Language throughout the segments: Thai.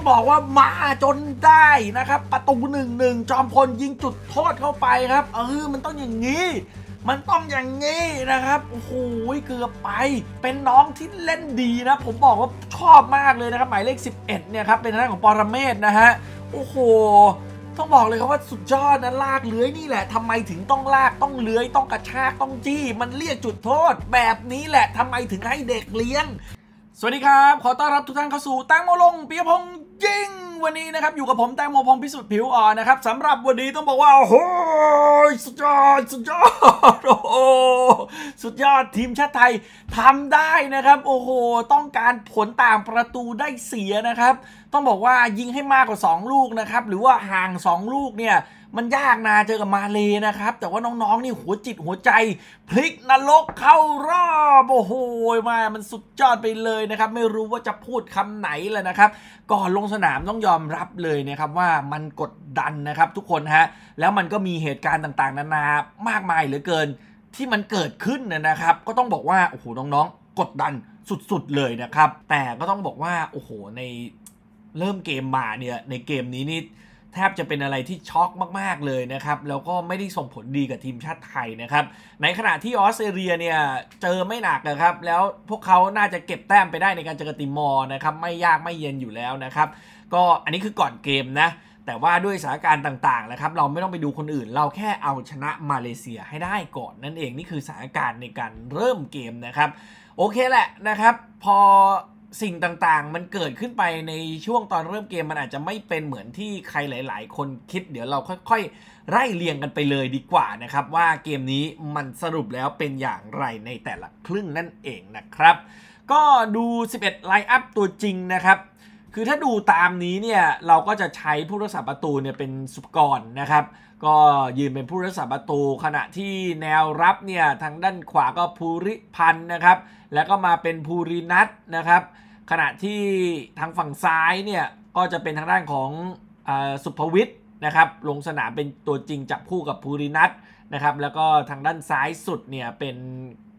ต้องบอกว่ามาจนได้นะครับ ประตูหนึ่งหนึ่งจอมพลยิงจุดโทษเข้าไปครับ เออมันต้องอย่างนี้ มันต้องอย่างนี้นะครับโอ้โหเกือบไป เป็นน้องที่เล่นดีนะ ผมบอกว่าชอบมากเลยนะครับ หมายเลข 11 เนี่ยครับ เป็นทางของปรเมศนะฮะโอ้โหต้องบอกเลยครับว่าสุดยอดนะลากเลื้อยนี่แหละทำไมถึงต้องลากต้องเลื้อยต้องกระชากต้องจี้ มันเรียกจุดโทษ แบบนี้แหละทำไมถึงให้เด็กเลี้ยง สวัสดีครับ ขอต้อนรับทุกท่านเข้าสู่แตงโมลงปิยพงษ์ ยิงวันนี้นะครับ อยู่กับผมแตงโมพงพิสุทธิ์ผิวอ่อนนะครับสำหรับวันนี้ต้องบอกว่า โอ้โหสุดยอด สุดยอดโอ้โหสุดยอดทีมชาติไทยทำได้นะครับ โอ้โห ต้องการผลต่างประตูได้เสียนะครับ ต้องบอกว่ายิงให้มากกว่า 2 ลูกนะครับ หรือว่าห่าง 2 ลูกเนี่ย มันยากนะเจอกับมาเลนะครับ แต่ว่าน้องๆนี่หัวจิตหัวใจ พลิกนรกเข้ารอบโอ้โหมามันสุดยอดไปเลยนะครับ ไม่รู้ว่าจะพูดคำไหนแล้วนะครับ ก่อนลงสนามต้องยอมรับเลยนะครับว่ามันกดดันนะครับ ทุกคนฮะแล้วมันก็มีเหตุการณ์ต่างๆ นานามากมายเหลือเกิน ที่มันเกิดขึ้นนะครับ ก็ต้องบอกว่าโอ้โหน้องๆ กดดันสุดๆเลยนะครับ แต่ก็ต้องบอกว่าโอ้โหในเริ่มเกมมาเนี่ยในเกมนี้นี่ แทบจะเป็นอะไรที่ช็อกมาก ๆ เลยนะครับ แล้วก็ไม่ได้ส่งผลดีกับทีมชาติไทยนะครับ ในขณะที่ออสเตรเลียเนี่ย เจอไม่หนักนะครับ แล้วพวกเขาน่าจะเก็บแต้มไปได้ในการเจอกับติมอร์นะครับ ไม่ยากไม่เย็นอยู่แล้วนะครับ ก็อันนี้คือก่อนเกมนะแต่ว่าด้วยสถานการณ์ต่างๆนะครับ เราไม่ต้องไปดูคนอื่น เราแค่เอาชนะมาเลเซียให้ได้ก่อนนั่นเองนี่คือสถานการณ์ในการเริ่มเกมนะครับ โอเคแหละนะครับ พอ สิ่งต่างๆ มันเกิดขึ้นไปในช่วงตอนเริ่มเกมมันอาจจะไม่เป็นเหมือนที่ใครหลาย ๆ คนคิด เดี๋ยวเราค่อยๆ ไล่เรียงกันไปเลยดีกว่านะครับ ว่าเกมนี้มันสรุปแล้วเป็นอย่างไรในแต่ละครึ่งนั่นเองนะครับ ก็ดู 11 ไลน์อัพตัวจริงนะครับ คือถ้าดูตามนี้เนี่ยเราก็จะใช้ผู้รักษาประตูเนี่ยเป็นสุปกรนะครับ ก็ยืนเป็นผู้รักษาประตู ขณะที่แนวรับเนี่ยทางด้านขวาก็ภูริพันธ์นะครับ แล้วก็มาเป็นภูรินัทนะครับ ขณะที่ทางฝั่งซ้ายเนี่ยก็จะเป็นทางด้านของอสุภวิทย์นะครับ ลงสนามเป็นตัวจริงจับคู่กับภูรินัทนะครับ แล้วก็ทางด้านซ้ายสุดเนี่ยเป็น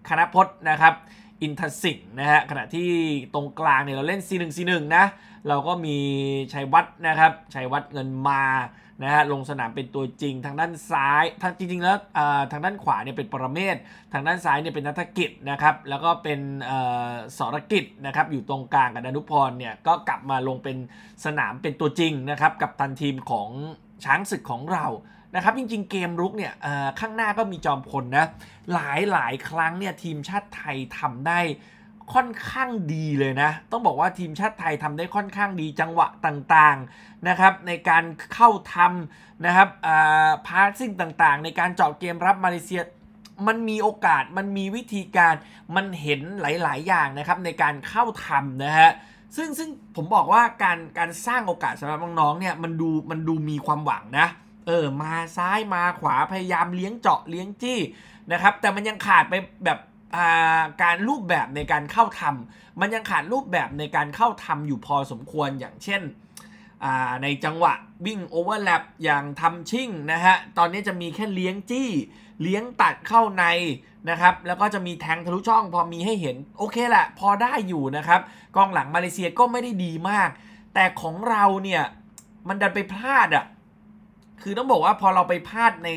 คณพจน์นะครับ อินทสิงห์นะฮะขณะที่ตรงกลางเนี่ยเราเล่น C1 C1 นะเราก็มีชัยวัฒน์นะครับชัยวัฒน์เงินมานะฮะลงสนามเป็นตัวจริงทางด้านซ้ายทางจริงๆแล้วทางด้านขวาเนี่ยเป็นปรเมศทางด้านซ้ายเนี่ยเป็นนัฐกิจนะครับแล้วก็เป็นสรกิจนะครับอยู่ตรงกลางกับดนุพรเนี่ยก็กลับมาลงเป็นสนามเป็นตัวจริงนะครับกับตันทีมของช้างศึกของเรา นะครับจริงๆเกมรุกเนี่ยข้างหน้าก็มีจอมพลนะหลายหลายครั้งเนี่ยทีมชาติไทยทำได้ค่อนข้างดีเลยนะ ต้องบอกว่าทีมชาติไทยทำได้ค่อนข้างดีจังหวะต่างๆนะครับในการเข้าทำนะครับพาร์ซิ่งต่างๆ ในการเจาะเกมรับมาเลเซียมันมีโอกาสมันมีวิธีการมันเห็นหลาย ๆ อย่างนะครับในการเข้าทำนะฮะซึ่งซึ่งผมบอกว่าการการสร้างโอกาสสำหรับน้องๆเนี่ยมันดูมันดูมีความหวังนะ เออมาซ้ายมาขวาพยายามเลี้ยงเจาะเลี้ยงจี้นะครับแต่มันยังขาดไปแบบการรูปแบบในการเข้าทำมันยังขาดรูปแบบในการเข้าทำอยู่พอสมควรอย่างเช่นในจังหวะวิ่ง overlap อย่างทำชิ่งนะฮะตอนนี้จะมีแค่เลี้ยงจี้ เลี้ยงตัดเข้าในนะครับแล้วก็จะมีแทงทะลุช่องพอมีให้เห็นโอเคแหละพอได้อยู่นะครับกองหลังมาเลเซียก็ไม่ได้ดีมาก แต่ของเราเนี่ยมันดันไปพลาดอะ่ะ คือต้องบอกว่าพอเราไปพลาดใน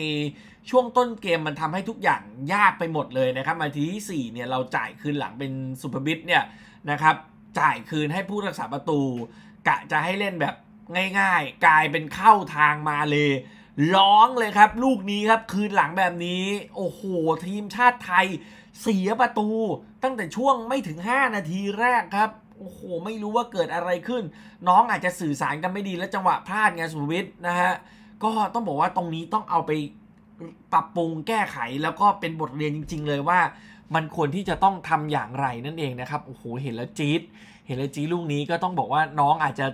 ช่วงต้นเกมมันทำให้ทุกอย่างยากไปหมดเลยนะครับมาทีที่4เนี่ยเราจ่ายคืนหลังเป็นซูเปอร์บิทเนี่ยนะครับจ่ายคืนให้ผู้รักษาประตู กะจะให้เล่นแบบง่าย ๆ กลายเป็นเข้าทางมาเลยร้องเลยครับ ลูกนี้ครับคืนหลังแบบนี้ โอ้โห ทีมชาติไทยเสียประตู ตั้งแต่ช่วงไม่ถึง 5 นาทีแรกครับ โอ้โห ไม่รู้ว่าเกิดอะไรขึ้น น้องอาจจะสื่อสารกันไม่ดีแล้วจังหวะพลาดไงสุวิทย์นะฮะ ก็ต้องบอกว่าตรงนี้ต้องเอาไปปรับปรุงแก้ไขแล้วก็เป็นบทเรียนจริง ๆ เลยว่า มันควรที่จะต้องทำอย่างไรนั่นเองนะครับโอ้โหเห็นแล้วจี๊ดเห็นแล้วจี๊ดลูกนี้ก็ต้องบอกว่าน้องอาจจะ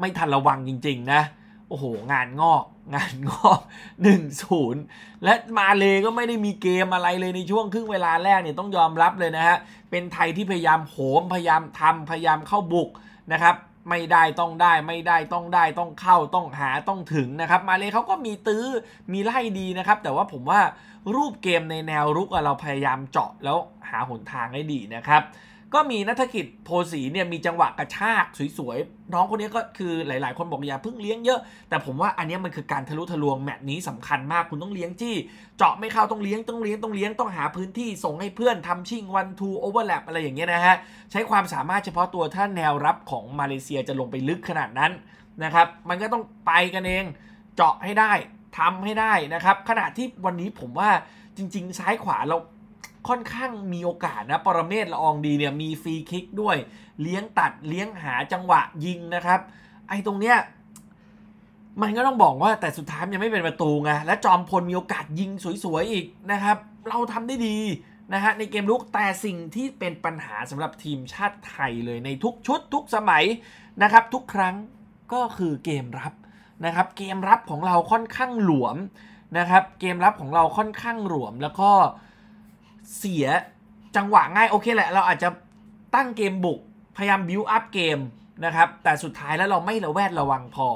ไม่ทันระวังจริง ๆ นะโอ้โห งานงอกงานงอก1-0และมาเลยก็ไม่ได้มีเกมอะไรเลยในช่วงครึ่งเวลาแรกเนี่ยต้องยอมรับเลยนะฮะ เป็นไทยที่พยายามโหมพยายามทำพยายามเข้าบุกนะครับ ไม่ได้ต้องได้ไม่ได้ต้องได้ต้องเข้าต้องหาต้องถึงนะครับ มาเลยเขาก็มีตื้อมีไล่ดีนะครับ แต่ว่าผมว่ารูปเกมในแนวรุกเราพยายามเจาะแล้วหาหนทางให้ดีนะครับ ก็มีนัฐกิจโพสีเนี่ยมีจังหวะกระชากสวยๆ น้องคนนี้ก็คือหลาย ๆ คนบอกอย่าเพิ่งเลี้ยงเยอะ แต่ผมว่าอันนี้มันคือการทะลุทะลวงแมตช์นี้สำคัญมากคุณต้องเลี้ยงจี้ เจาะไม่เข้าต้องเลี้ยงต้องเลี้ยงต้องเลี้ยงต้องหาพื้นที่ส่งให้เพื่อนทำชิ่ง one two overlap อะไรอย่างเงี้ยนะฮะ ใช้ความสามารถเฉพาะตัวถ้าแนวรับของมาเลเซียจะลงไปลึกขนาดนั้นนะครับมันก็ต้องไปกันเองเจาะให้ได้ทำให้ได้นะครับขณะที่วันนี้ผมว่าจริง ๆ ซ้ายขวาเรา ค่อนข้างมีโอกาสนะ ปรเมศละอองดีเนี่ยมีฟรีคิกด้วย เลี้ยงตัดเลี้ยงหาจังหวะยิงนะครับ ไอ้ตรงเนี้ยมันก็ต้องบอกว่าแต่สุดท้ายยังไม่เป็นประตูไงและจอมพลมีโอกาสยิงสวยๆอีกนะครับ เราทำได้ดีนะฮะในเกมลุกแต่สิ่งที่เป็นปัญหาสำหรับทีมชาติไทยเลยในทุกชุดทุกสมัยนะครับ ทุกครั้งก็คือเกมรับนะครับ เกมรับของเราค่อนข้างหลวมนะครับ เกมรับของเราค่อนข้างหลวมแล้วก็ เสียจังหวะง่ายโอเคแหละ เราอาจจะตั้งเกมบุก พยายามบิวอัพเกมนะครับ แต่สุดท้ายแล้วเราไม่ระแวดระวังพอ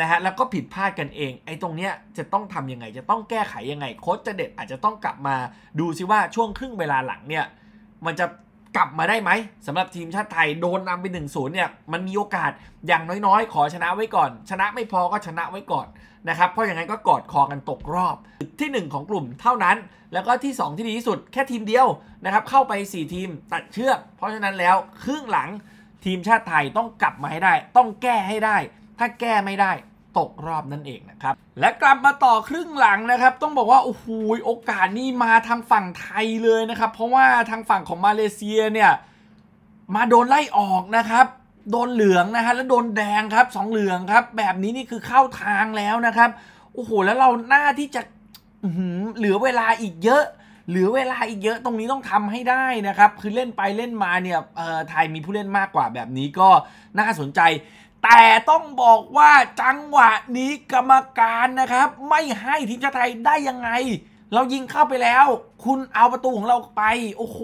นะฮะแล้วก็ผิดพลาดกันเอง ไอ้ตรงเนี้ยจะต้องทำยังไง จะต้องแก้ไขยังไง โค้ชจะเด็ดอาจจะต้องกลับมาดูซิว่าช่วงครึ่งเวลาหลังเนี่ย มันจะ กลับมาได้ไหมสำหรับทีมชาติไทยโดนนำไป1นศูนย์เนี่ยมันมีโอกาสอย่างน้อยๆ ขอชนะไว้ก่อน ชนะไม่พอก็ชนะไว้ก่อนนะครับเพราะอย่างนั้นก็กอดคอกันตกรอบที่ 1 ของกลุ่มเท่านั้น แล้วก็ที่ 2 ที่ดีที่สุดแค่ทีมเดียวนะครับเข้าไป 4 ทีมตัดเชือก เพราะฉะนั้นแล้วครึ่งหลังทีมชาติไทยต้องกลับมาให้ได้ ต้องแก้ให้ได้ ถ้าแก้ไม่ได้ ตกรอบนั่นเองนะครับ และกลับมาต่อครึ่งหลังนะครับ ต้องบอกว่า โอ้โหโอกาสนี้มาทางฝั่งไทยเลยนะครับ เพราะว่าทางฝั่งของมาเลเซียเนี่ย มาโดนไล่ออกนะครับโดนเหลืองนะฮะแล้วโดนแดงครับสองเหลืองครับ แบบนี้นี่คือเข้าทางแล้วนะครับโอ้โหแล้วเราหน้าที่จะเหลือเวลาอีกเยอะ เหลือเวลาอีกเยอะตรงนี้ต้องทำให้ได้นะครับ คือเล่นไปเล่นมาเนี่ยไทยมีผู้เล่นมากกว่าแบบนี้ก็น่าสนใจ แต่ต้องบอกว่าจังหวะนี้กรรมการนะครับ ไม่ให้ทีมชาติไทยได้ยังไง เรายิงเข้าไปแล้ว คุณเอาประตูของเราไป โอ้โห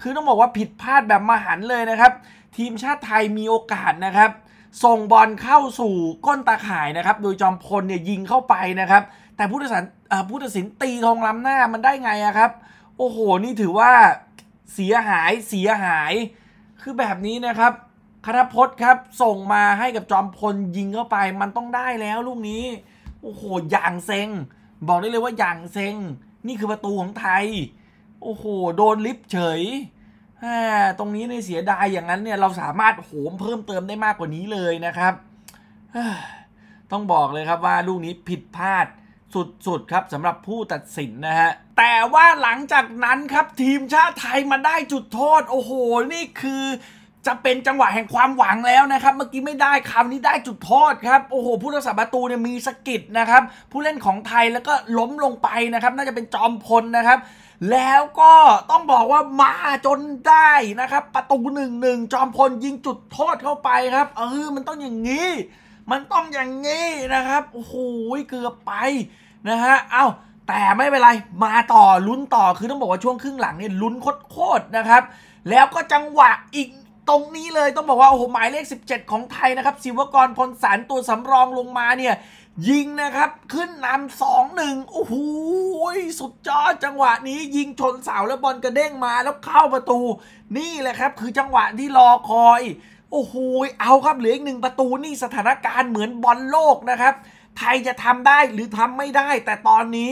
คือต้องบอกว่าผิดพลาดแบบมหันเลยนะครับ ทีมชาติไทยมีโอกาสนะครับ ส่งบอลเข้าสู่ก้นตาข่ายนะครับ โดยจอมพลเนี่ยยิงเข้าไปนะครับ แต่ผู้ตัดสินผู้ตัดสินตีทองล้ำหน้ามันได้ไงอะครับ โอ้โห นี่ถือว่าเสียหายเสียหาย คือแบบนี้นะครับ คารพจน์ครับส่งมาให้กับจอมพลยิงเข้าไป มันต้องได้แล้วลูกนี้ โอ้โหอย่างเซ็ง บอกได้เลยว่าอย่างเซ็ง นี่คือประตูของไทย โอ้โห โดนลิฟเฉยตรงนี้ในเสียดายอย่างนั้นเนี่ยเราสามารถโหมเพิ่มเติมได้มากกว่านี้เลยนะครับ ต้องบอกเลยครับว่าลูกนี้ผิดพลาดสุดๆครับสำหรับผู้ตัดสินนะฮะ แต่ว่าหลังจากนั้นครับทีมชาติไทยมาได้จุดโทษ โอ้โห นี่คือ จะเป็นจังหวะแห่งความหวังแล้วนะครับ เมื่อกี้ไม่ได้คำนี้ได้จุดโทษครับ โอ้โห ผู้รักษาประตูเนี่ยมีสกิดนะครับ ผู้เล่นของไทยแล้วก็ล้มลงไปนะครับ น่าจะเป็นจอมพลนะครับ แล้วก็ต้องบอกว่ามาจนได้นะครับ ประตูหนึ่งหนึ่งจอมพลยิงจุดโทษเข้าไปครับ เออ มันต้องอย่างนี้ มันต้องอย่างนี้นะครับ โอ้โห เกือบไปนะฮะ เอ้าแต่ไม่เป็นไร มาต่อลุ้นต่อ คือต้องบอกว่าช่วงครึ่งหลังเนี่ยลุ้นโคตรนะครับ แล้วก็จังหวะอีก ตรงนี้เลยต้องบอกว่าโอ้โหหมายเลข 17 ของไทยนะครับศิวกรพลสารตัวสำรองลงมาเนี่ยยิงนะครับขึ้นนำสองหนึ่งโอ้โหสุดยอดจังหวะนี้ยิงชนเสาแล้วบอลกระเด้งมาแล้วเข้าประตู นี่แหละครับคือจังหวะที่รอคอย โอ้โหเอาครับเหลืออีกหนึ่งประตูนี่สถานการณ์เหมือนบอลโลกนะครับ ไทยจะทำได้หรือทำไม่ได้ แต่ตอนนี้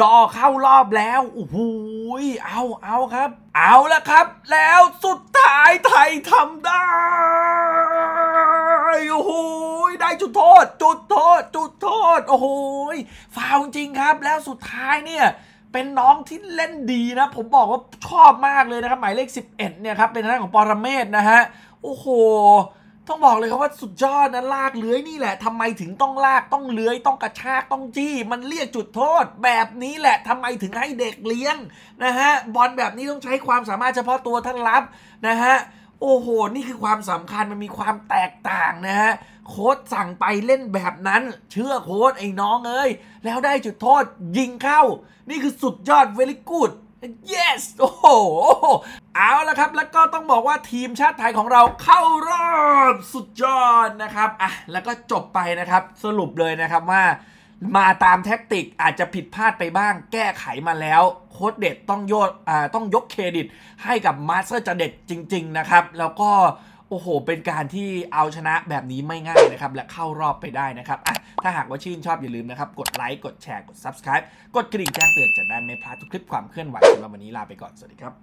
รอเข้ารอบแล้วโอ้โหเอาเอาครับ เอาแล้วครับ แล้วสุดท้ายไทยทำได้โอ้โหได้จุดโทษ จุดโทษ จุดโทษ โอ้โหฟาวจริงครับ แล้วสุดท้ายเนี่ยเป็นน้องที่เล่นดีนะ ผมบอกว่าชอบมากเลยนะครับ หมายเลข 11 เนี่ยครับ เป็นทางของปรเมศนะฮะ โอ้โห ต้องบอกเลยครับว่าสุดยอดนะลากเลื้อยนี่แหละทำไมถึงต้องลากต้องเลื้อยต้องกระชากต้องจี้ มันเรียกจุดโทษ แบบนี้แหละทำไมถึงให้เด็กเลี้ยงนะฮะบอลแบบนี้ต้องใช้ความสามารถเฉพาะตัวท่านรับนะฮะโอ้โห นี่คือความสำคัญมันมีความแตกต่างนะฮะโค้ดสั่งไปเล่นแบบนั้น เชื่อโค้ดไอ้น้องเอ้ยแล้วได้จุดโทษยิงเข้า นี่คือสุดยอดเวลิกูด yes โอ้โห เอาละครับ แล้วก็ต้องบอกว่าทีมชาติไทยของเราเข้ารอบสุดยอดนะครับ อะ แล้วก็จบไปนะครับ สรุปเลยนะครับว่ามาตามแท็กติกอาจจะผิดพลาดไปบ้าง แก้ไขมาแล้ว โค้ชเด็จต้องยดอ่าต้องยกเครดิตให้กับมาสเตอร์จเด็จจริง ๆ นะครับ แล้วก็ โอ้โห เป็นการที่เอาชนะแบบนี้ไม่ง่ายนะครับ และเข้ารอบไปได้นะครับอะถ้าหากว่าชื่นชอบอย่าลืมนะครับ กดไลค์ กดแชร์ กด subscribe กดกระดิ่งแจ้งเตือนจะได้ไม่พลาดทุกคลิปความเคลื่อนไหวสำหรับวันนี้ลาไปก่อน สวัสดีครับ